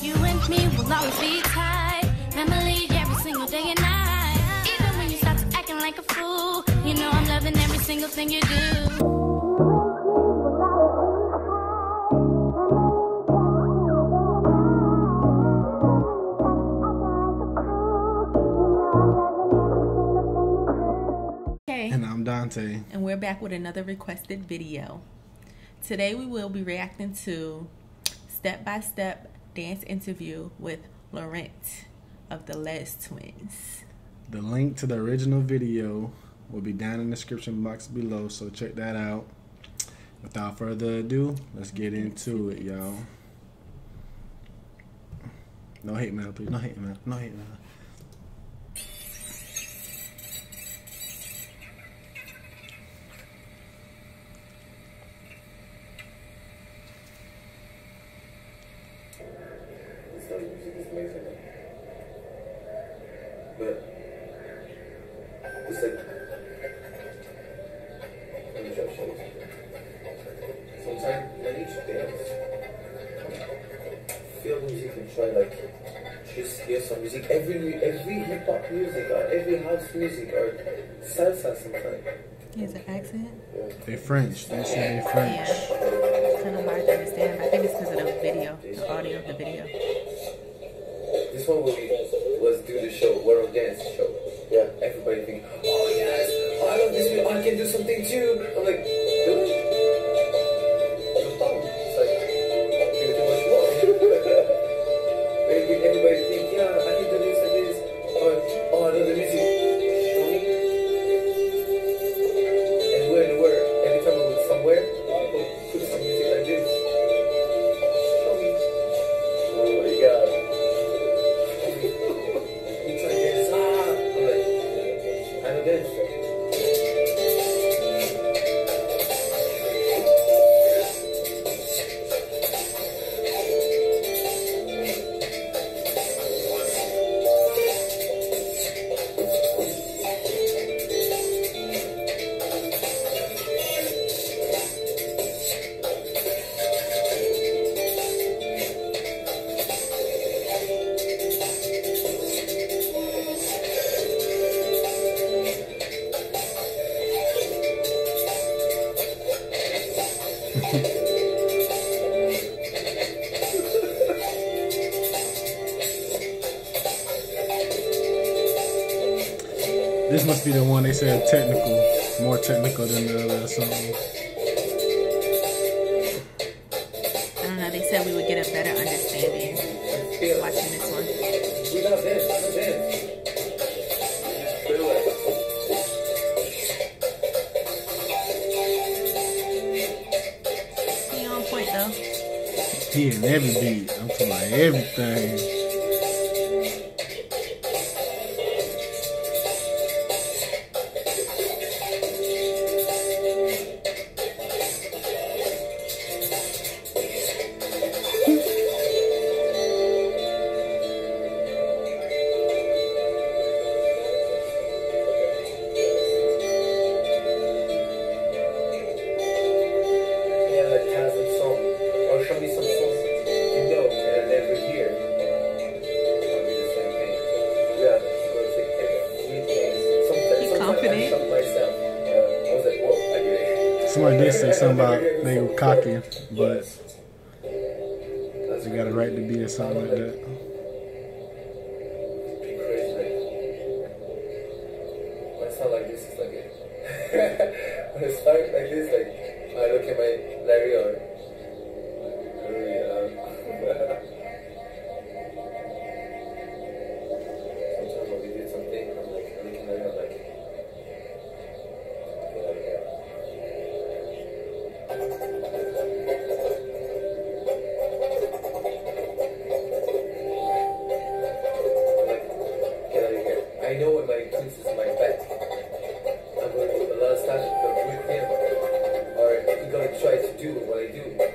You and me will always be tight. Family every single day and night. Even when you start acting like a fool, you know I'm loving every single thing you do. Okay, And I'm Donte. and we're back with another requested video. Today we will be reacting to step by step dance interview with Laurent of the Les Twins. The link to the original video will be down in the description box below, so check that out. Without further ado, let's get into it, y'all. No hate mail, please. No hate mail. No hate mail. Music is amazing. But it's like let me try to show you. Sometimes when you dance, feel music and try like just hear some music. Every every hip hop music or every house music or salsa sometimes. He has an accent. They French. They say they Yeah, it's kind of hard to understand. I think it's because of the video, the audio of the video. Will was do the show, World Dance show. Yeah. Everybody think, oh yes, I love this I can do something too. I'm like, must be the one they said technical, more technical than the other song. I don't know. They said we would get a better understanding watching this one. We don't we don't dance. Feel it. He on point though. He in every beat. I'm talking about everything. Somebody did say something about they were cocky, but they got a right to be or something like that. Crazy, like, this, it's like it. when I start like this, like, I look at my Larry or I know what my kids is my. I'm going to do a lot of stuff with him. Or he's going to try to do what I do.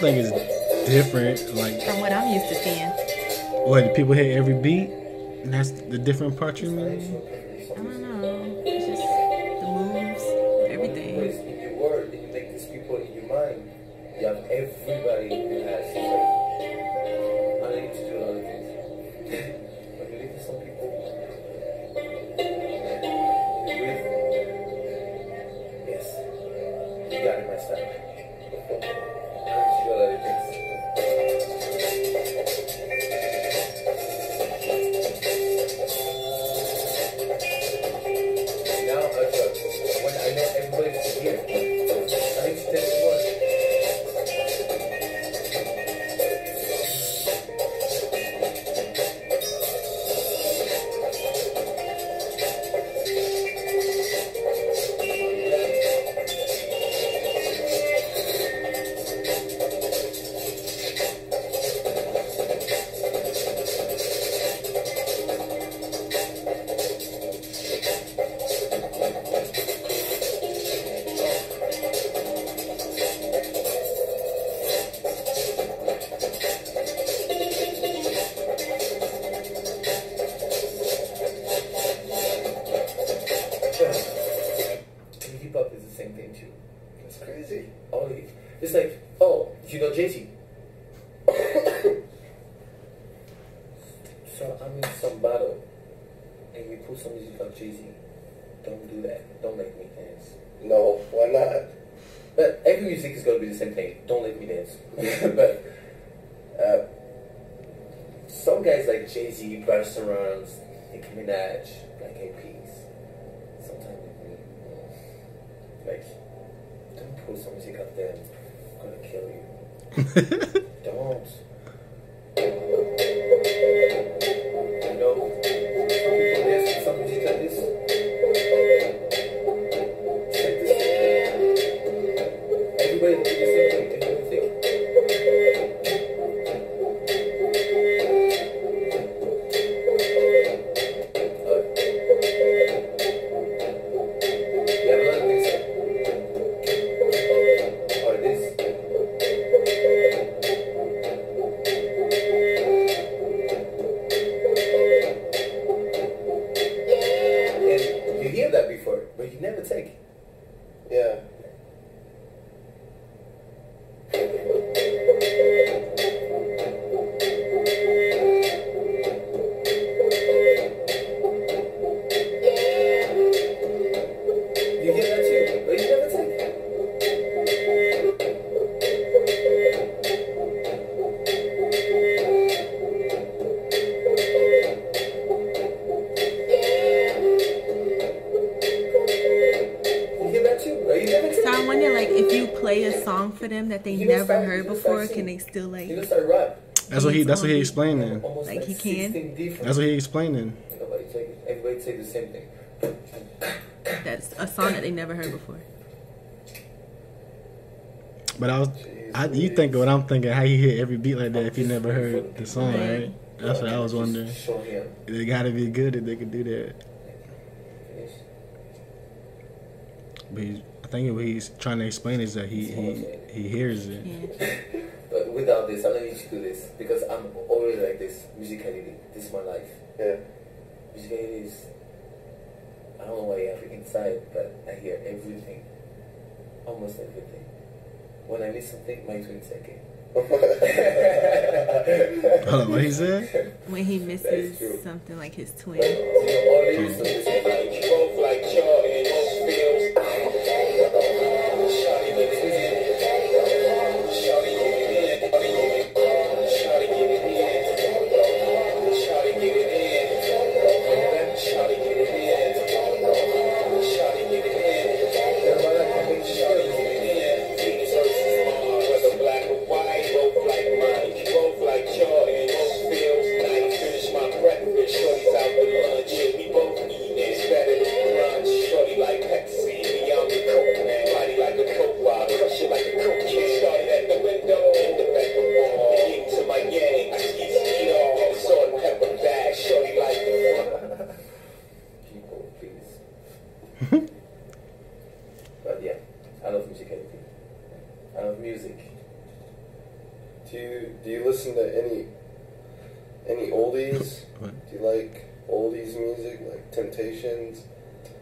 I don't think it's different. Like From what I'm used to seeing. what people hit every beat, and that's the different part you mean. I don't know. It's just the moves, Because everything. in your word, and you make these people in your mind, you have everybody who has like, I need to do a lot of things. but you leave to some people, you're with, yes, you got it, my style. I But every music is gonna be the same thing. Don't let me dance. but uh, some guys like Jay Z, Busta Rhymes, Nicki Minaj, Black Eyed Peas. Sometimes with me, like, don't put some music up there. I'm gonna kill you. Don't. That they never start- heard you know, before, can they still like? You start rap. That's what he. That's what he explaining. Almost Like he can? That's what he explaining. Nobody take. Everybody take the same thing. That's a song that they never heard before. But I was, I, you think of what I'm thinking? How you hit every beat like that if you never heard the song, right? That's what I was wondering. They gotta be good if they could do that. But he's, I think what he's trying to explain is that he he, he hears it. Yeah. But without this, I don't need to do this because I'm already like this. Musicality. This is my life. Yeah. Musicality is. I don't know why I have it inside, but I hear everything. Almost everything. When I miss something, my twin second. Hold on, what he said? When he misses something like his twin. Oldies? What? Do you like oldies music, like Temptations?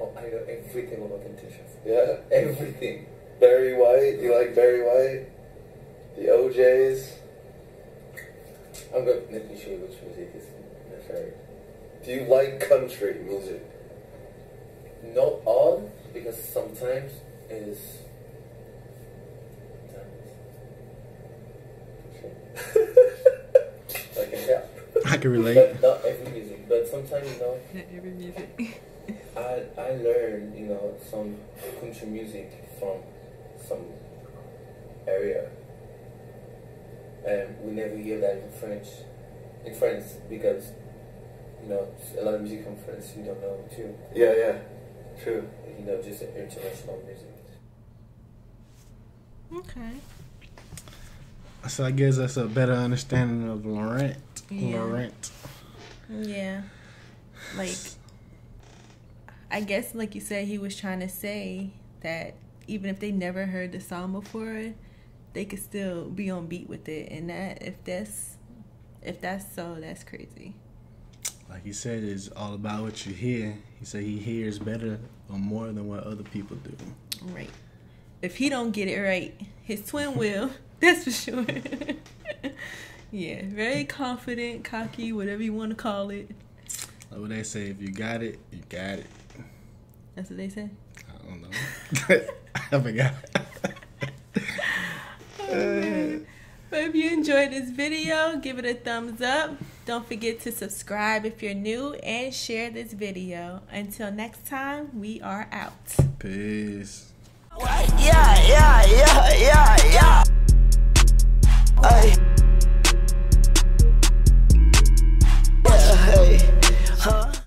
Oh, I know everything about Temptations. Yeah. Everything. Barry White. Do you like Barry White? The O'Jays. I'm gonna let me show you which music is my favorite. Do you like country music? Not all, because sometimes is. I can tell. I can relate. But not every music. But sometimes, you know, Not every music. I I learn, you know, some country music from some area, and we never hear that in French, in France because, you know, a lot of music from France you don't know too. Yeah, yeah. True. You know, just international music. okay. So I guess that's a better understanding of Laurent. Yeah. Laurent. Yeah. Like, I guess, like you said, he was trying to say that even if they never heard the song before, they could still be on beat with it. And that, if that's, if that's so, that's crazy. Like he said, it's all about what you hear. He said he hears better or more than what other people do. Right. If he don't get it right, his twin will. That's for sure. yeah, very confident, cocky, whatever you want to call it. Like what they say, if you got it, you got it. That's what they say. I don't know. I forgot. Oh, but if you enjoyed this video, give it a thumbs up. Don't forget to subscribe if you're new and share this video. Until next time, we are out. Peace. Yeah, yeah, yeah, yeah, Yeah.